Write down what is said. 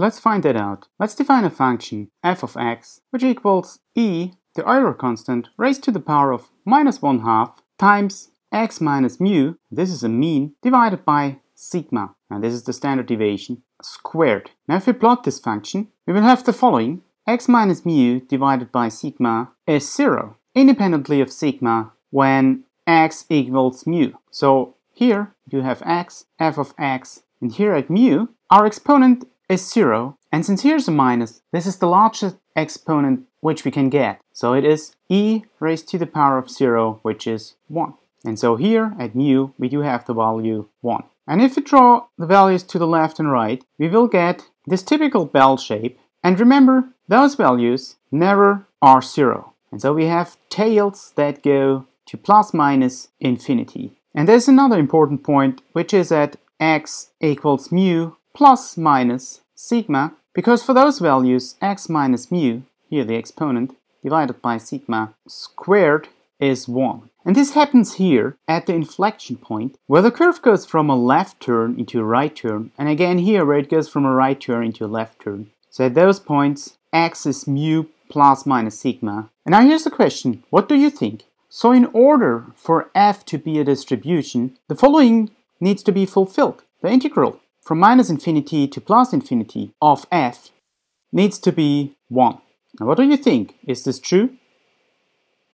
Let's find that out. Let's define a function f of x which equals e, the Euler constant, raised to the power of minus 1 half times x minus mu, this is a mean, divided by sigma, and this is the standard deviation, squared. Now if we plot this function, we will have the following. x minus mu divided by sigma is 0, independently of sigma when x equals mu. So here you have x, f of x, and here at mu, our exponent is 0. And since here's a minus, this is the largest exponent which we can get. So it is e raised to the power of 0, which is 1. And so here at mu, we do have the value 1. And if we draw the values to the left and right, we will get this typical bell shape. And remember, those values never are 0. And so we have tails that go to plus minus infinity. And there's another important point, which is that x equals mu plus minus sigma, because for those values x minus mu, here the exponent, divided by sigma squared is 1. And this happens here at the inflection point where the curve goes from a left turn into a right turn and again here where it goes from a right turn into a left turn. So at those points x is mu plus minus sigma. And now here's the question, what do you think? So in order for f to be a distribution, the following needs to be fulfilled. The integral from minus infinity to plus infinity of f needs to be 1. Now what do you think? Is this true?